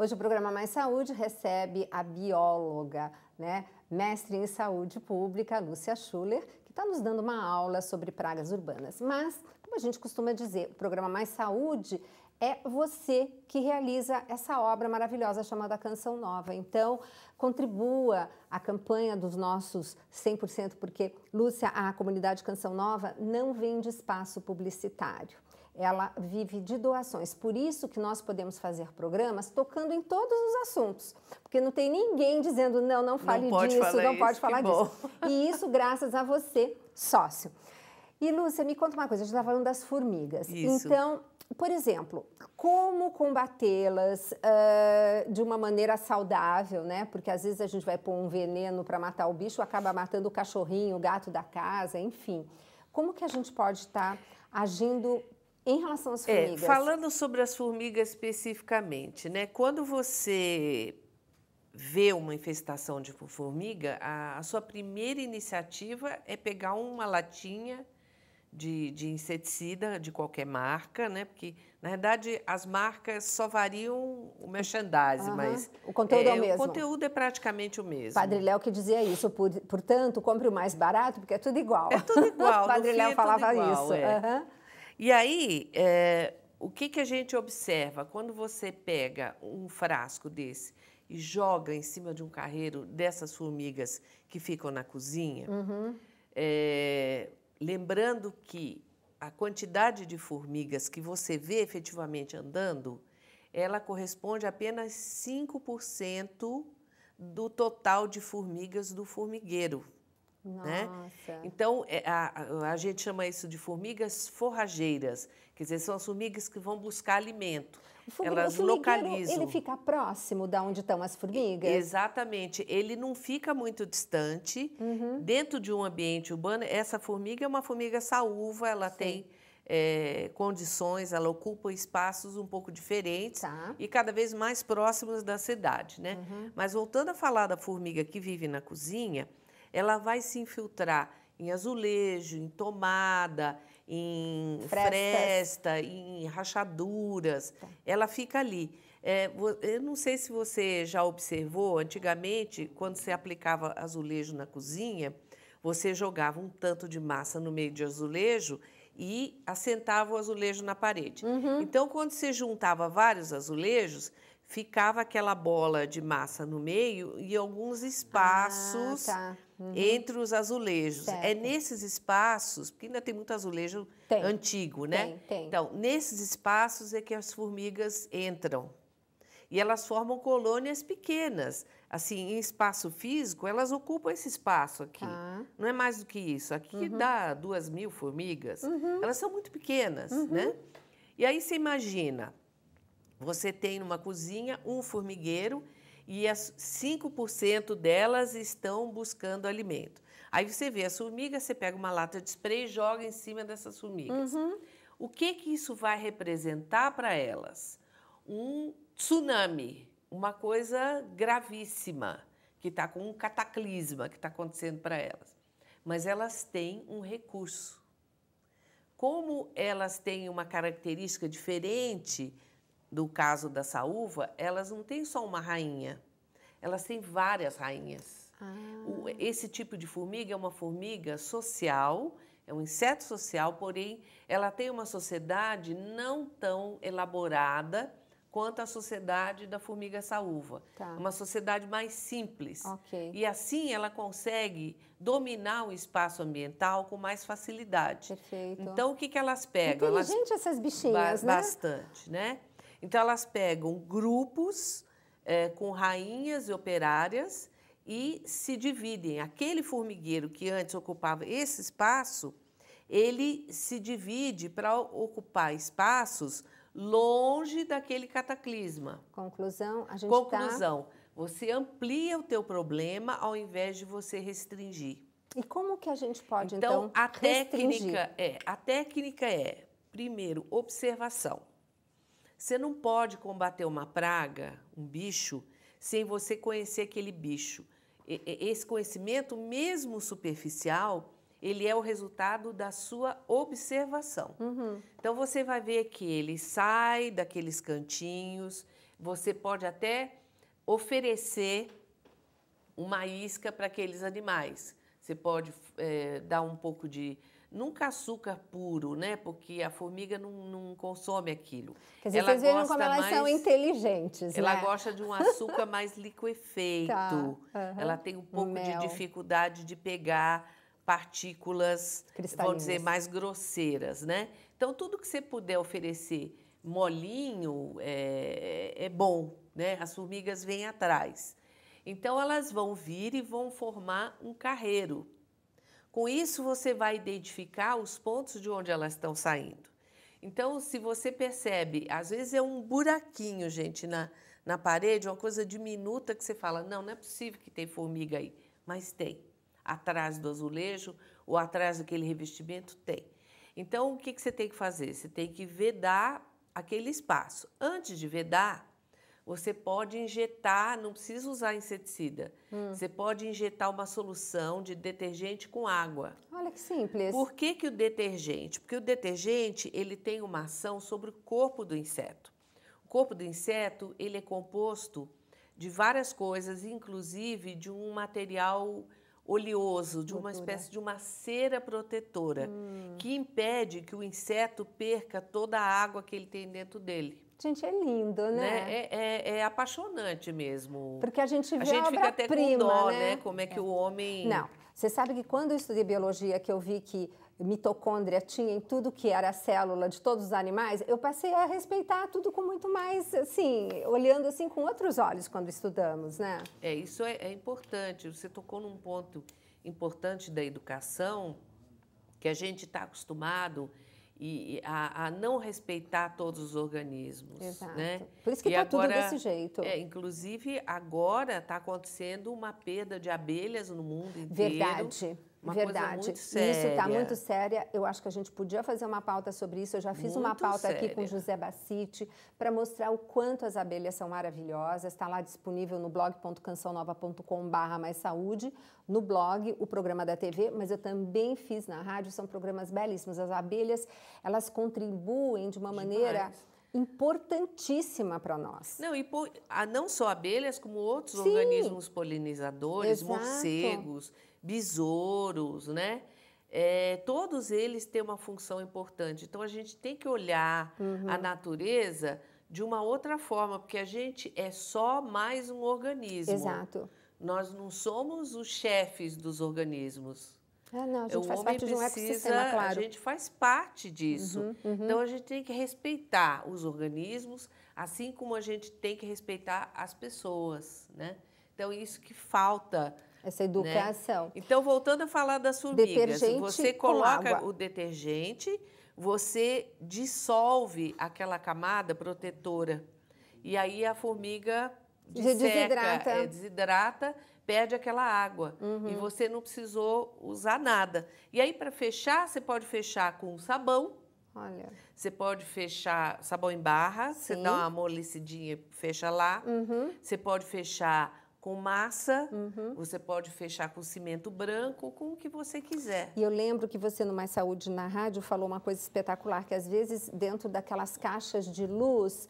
Hoje o programa Mais Saúde recebe a bióloga, né, mestre em saúde pública, Lúcia Schuller, que está nos dando uma aula sobre pragas urbanas. Mas, como a gente costuma dizer, o programa Mais Saúde é você que realiza essa obra maravilhosa chamada Canção Nova. Então, contribua à campanha dos nossos 100%, porque, Lúcia, a comunidade Canção Nova não vende espaço publicitário ela vive de doações. Por isso que nós podemos fazer programas tocando em todos os assuntos, porque não tem ninguém dizendo não, não fale não disso, não isso, pode falar disso. E isso graças a você, sócio. E Lúcia, me conta uma coisa, a gente está falando das formigas. Isso. Então, por exemplo, como combatê-las uh, de uma maneira saudável, né? Porque às vezes a gente vai pôr um veneno para matar o bicho, acaba matando o cachorrinho, o gato da casa, enfim. Como que a gente pode estar tá agindo em relação às é, formigas? É, falando sobre as formigas especificamente, né? Quando você vê uma infestação de formiga, a, a sua primeira iniciativa é pegar uma latinha de, de, inseticida de qualquer marca, né? Porque, na verdade, as marcas só variam o merchandising, uhum. mas... O conteúdo é, é, o mesmo. O conteúdo é praticamente o mesmo. Padre Léo que dizia isso, por, portanto, compre o mais barato, porque é tudo igual. É tudo igual. Padre Léo é falava igual, isso. É. Uhum. E aí, é, o que, que a gente observa? Quando você pega um frasco desse e joga em cima de um carreiro dessas formigas que ficam na cozinha, uhum. é, lembrando que a quantidade de formigas que você vê efetivamente andando, ela corresponde a apenas 5% do total de formigas do formigueiro. Né? Nossa. Né? Então, é, a, a, gente chama isso de formigas forrageiras, quer dizer, são as formigas que vão buscar alimento. O Elas localizam. Ele fica próximo da onde estão as formigas? Exatamente. Ele não fica muito distante. Uhum. Dentro de um ambiente urbano, essa formiga é uma formiga saúva, ela Sim. tem é, condições, ela ocupa espaços um pouco diferentes tá. e cada vez mais próximos da cidade. Né? Uhum. Mas voltando a falar da formiga que vive na cozinha, ela vai se infiltrar em azulejo, em tomada, em Frestas. fresta, em rachaduras. Tá. Ela fica ali. É, eu não sei se você já observou, antigamente, quando você aplicava azulejo na cozinha, você jogava um tanto de massa no meio de azulejo e assentava o azulejo na parede. Uhum. Então, quando você juntava vários azulejos, ficava aquela bola de massa no meio e alguns espaços ah, tá. Uhum. entre os azulejos. É certo. É nesses espaços, porque ainda tem muito azulejo tem. antigo, né? Tem, tem. Então, nesses espaços é que as formigas entram. E elas formam colônias pequenas. Assim, em espaço físico, elas ocupam esse espaço aqui. Tá. Não é mais do que isso. Aqui uhum. dá duas mil formigas. Uhum. Elas são muito pequenas, uhum. né? E aí você imagina, você tem numa cozinha um formigueiro e as 5% delas estão buscando alimento. Aí você vê as formigas, você pega uma lata de spray e joga em cima dessas formigas. Uhum. O que, que isso vai representar para elas? Um tsunami, uma coisa gravíssima, que está com um cataclisma que está acontecendo para elas. Mas elas têm um recurso. Como elas têm uma característica diferente do caso da saúva, elas não têm só uma rainha, elas têm várias rainhas. Ah. O, esse tipo de formiga é uma formiga social, é um inseto social, porém ela tem uma sociedade não tão elaborada quanto a sociedade da formiga saúva. Tá. Uma sociedade mais simples. Okay. E assim ela consegue dominar o espaço ambiental com mais facilidade. Perfeito. Então o que, que elas pegam? Inteligente elas... essas bichinhas, ba né? Bastante, né? Então, elas pegam grupos é, com rainhas e operárias e se dividem. Aquele formigueiro que antes ocupava esse espaço, ele se divide para ocupar espaços longe daquele cataclisma. Conclusão, a gente tá Conclusão, tá... você amplia o teu problema ao invés de você restringir. E como que a gente pode então, então a restringir? técnica é, a técnica é, primeiro, observação. Você não pode combater uma praga, um bicho, sem você conhecer aquele bicho. Esse conhecimento, mesmo superficial, ele é o resultado da sua observação. Uhum. Então você vai ver que ele sai daqueles cantinhos, você pode até oferecer uma isca para aqueles animais. Você pode é, dar um pouco de nunca açúcar puro, né? Porque a formiga não, não consome aquilo. Quer dizer, ela vocês viram como elas mais, são inteligentes, Ela né? gosta de um açúcar mais liquefeito. Tá. Uhum. Ela tem um pouco Mel. de dificuldade de pegar partículas, vamos dizer, mais grosseiras, né? Então, tudo que você puder oferecer molinho é, é bom, né? As formigas vêm atrás. Então, elas vão vir e vão formar um carreiro. Com isso, você vai identificar os pontos de onde elas estão saindo. Então, se você percebe, às vezes é um buraquinho, gente, na, na parede, uma coisa diminuta que você fala: não, não é possível que tem formiga aí. Mas tem. Atrás do azulejo ou atrás daquele revestimento, tem. Então, o que, que você tem que fazer? Você tem que vedar aquele espaço. Antes de vedar, você pode injetar, não precisa usar inseticida. Hum. Você pode injetar uma solução de detergente com água. Olha que simples. Por que, que o detergente? Porque o detergente ele tem uma ação sobre o corpo do inseto. O corpo do inseto ele é composto de várias coisas, inclusive de um material oleoso, de uma espécie de uma cera protetora, hum. que impede que o inseto perca toda a água que ele tem dentro dele. Gente, é lindo, né? né? É, é, é, apaixonante mesmo. Porque a gente vê a gente fica até com dó, né? né? Como é que é. o homem. Não. Você sabe que quando eu estudei biologia, que eu vi que mitocôndria tinha em tudo que era a célula de todos os animais, eu passei a respeitar tudo com muito mais, assim, olhando assim com outros olhos quando estudamos, né? É, isso é, é importante. Você tocou num ponto importante da educação que a gente está acostumado e a, a, não respeitar todos os organismos. Exato. Né? Por isso que está tudo desse jeito. É, inclusive, agora está acontecendo uma perda de abelhas no mundo inteiro. Verdade. Uma Verdade. Isso está muito séria. Eu acho que a gente podia fazer uma pauta sobre isso. Eu já fiz muito uma pauta séria. aqui com José Bacite para mostrar o quanto as abelhas são maravilhosas. Está lá disponível no blog.cançãonova.com/barra mais saúde, no blog, o programa da TV, mas eu também fiz na rádio. São programas belíssimos. As abelhas elas contribuem de uma Demais. maneira importantíssima para nós. Não, e não só abelhas, como outros Sim, organismos polinizadores, exato. morcegos besouros, né? É, todos eles têm uma função importante. Então a gente tem que olhar uhum. a natureza de uma outra forma, porque a gente é só mais um organismo. Exato. Nós não somos os chefes dos organismos. Ah, não, a gente o faz parte precisa, de um ecossistema, claro. A gente faz parte disso. Uhum, uhum. Então a gente tem que respeitar os organismos, assim como a gente tem que respeitar as pessoas, né? Então isso que falta essa educação. Né? Então, voltando a falar das formigas, detergente você coloca o detergente, você dissolve aquela camada protetora. E aí a formiga disseca, desidrata. É, desidrata, perde aquela água. Uhum. E você não precisou usar nada. E aí, para fechar, você pode fechar com sabão. Olha. Você pode fechar sabão em barra, Sim. você dá uma amolecidinha, fecha lá. Uhum. Você pode fechar com massa, uhum. você pode fechar com cimento branco, com o que você quiser. E eu lembro que você no Mais Saúde na rádio falou uma coisa espetacular, que às vezes dentro daquelas caixas de luz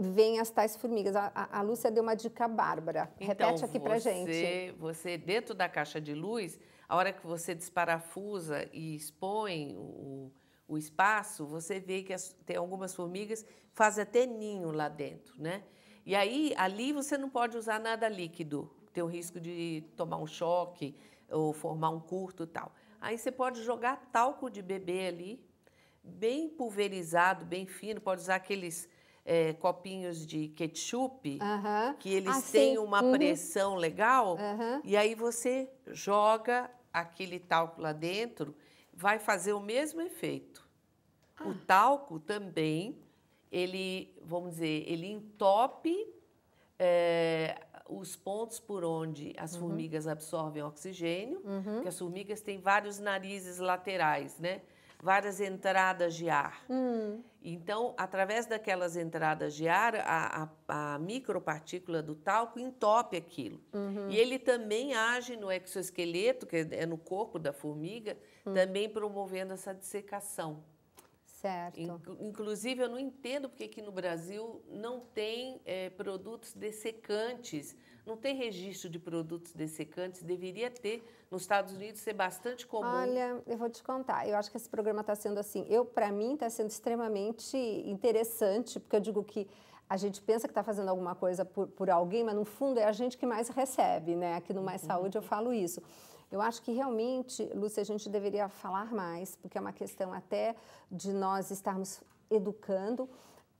vem as tais formigas. A, a, a Lúcia deu uma dica bárbara. Então, Repete aqui para gente. Você, dentro da caixa de luz, a hora que você desparafusa e expõe o, o espaço, você vê que as, tem algumas formigas fazem até ninho lá dentro, né? E aí, ali você não pode usar nada líquido, tem o risco de tomar um choque ou formar um curto tal. Aí você pode jogar talco de bebê ali, bem pulverizado, bem fino, pode usar aqueles é, copinhos de ketchup, que eles ah, têm uma uhum. pressão legal, e aí você joga aquele talco lá dentro, vai fazer o mesmo efeito. Ah. O talco também ele, vamos dizer, ele entope é, os pontos por onde as uhum. formigas absorvem oxigênio, uhum. porque as formigas têm vários narizes laterais, né? várias entradas de ar. Uhum. Então, através daquelas entradas de ar, a, a, a micropartícula do talco entope aquilo. Uhum. E ele também age no exoesqueleto, que é no corpo da formiga, uhum. também promovendo essa dissecação. Certo. Inclusive, eu não entendo porque aqui no Brasil não tem é, produtos dessecantes, não tem registro de produtos dessecantes, deveria ter. Nos Estados Unidos ser bastante comum. Olha, eu vou te contar, eu acho que esse programa está sendo assim, eu para mim está sendo extremamente interessante, porque eu digo que a gente pensa que está fazendo alguma coisa por, por alguém, mas no fundo é a gente que mais recebe, né? Aqui no Mais uhum. Saúde eu falo isso. Eu acho que realmente, Lúcia, a gente deveria falar mais, porque é uma questão até de nós estarmos educando.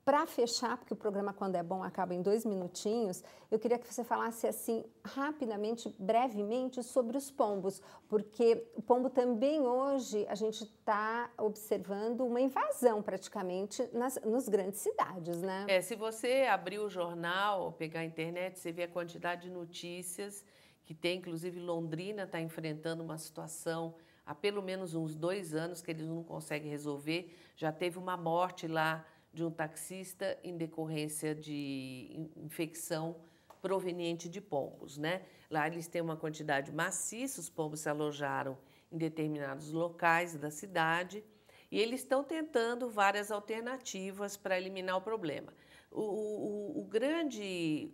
Para fechar, porque o programa, quando é bom, acaba em dois minutinhos, eu queria que você falasse assim, rapidamente, brevemente, sobre os pombos, porque o pombo também hoje a gente está observando uma invasão praticamente nas nos grandes cidades, né? É, se você abrir o jornal pegar a internet, você vê a quantidade de notícias que tem, inclusive Londrina está enfrentando uma situação há pelo menos uns dois anos que eles não conseguem resolver. Já teve uma morte lá de um taxista em decorrência de infecção proveniente de pombos, né? Lá eles têm uma quantidade maciça, os pombos se alojaram em determinados locais da cidade e eles estão tentando várias alternativas para eliminar o problema. O, o, o grande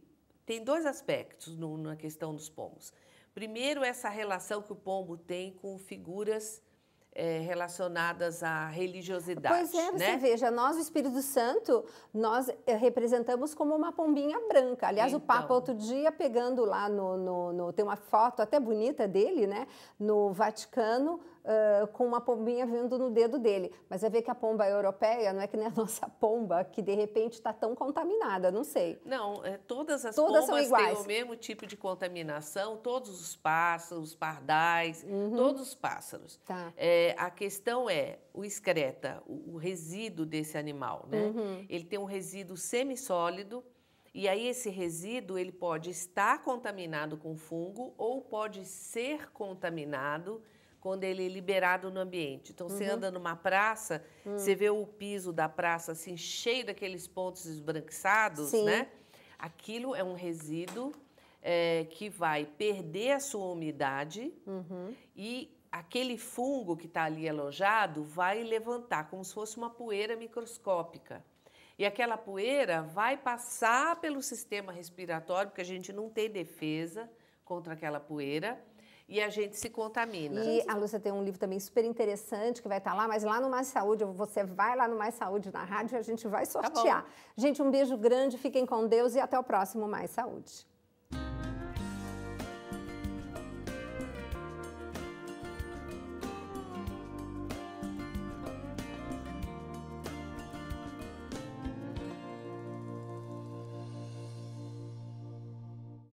tem dois aspectos no, na questão dos pombos. Primeiro, essa relação que o pombo tem com figuras é, relacionadas à religiosidade. Pois é, você né? veja, nós, o Espírito Santo, nós eh, representamos como uma pombinha branca. Aliás, então. o Papa, outro dia, pegando lá no, no, no, Tem uma foto até bonita dele, né? No Vaticano, uh, com uma pombinha vindo no dedo dele. Mas é ver que a pomba europeia não é que nem a nossa pomba, que de repente está tão contaminada, não sei. Não, é, todas as todas pombas têm o mesmo tipo de contaminação, todos os pássaros, os pardais, uhum. todos os pássaros. Tá. É, a questão é o excreta, o, o resíduo desse animal, né? Uhum. Ele tem um resíduo semissólido, e aí esse resíduo ele pode estar contaminado com fungo ou pode ser contaminado quando ele é liberado no ambiente. Então, uhum. você anda numa praça, uhum. você vê o piso da praça assim cheio daqueles pontos esbranquiçados, Sim. né? Aquilo é um resíduo é, que vai perder a sua umidade uhum. e aquele fungo que está ali alojado vai levantar como se fosse uma poeira microscópica. E aquela poeira vai passar pelo sistema respiratório, porque a gente não tem defesa contra aquela poeira e a gente se contamina. E a Lúcia tem um livro também super interessante que vai estar lá, mas lá no Mais Saúde, você vai lá no Mais Saúde na rádio e a gente vai tá sortear. Tá gente, um beijo grande, fiquem com Deus e até o próximo Mais Saúde.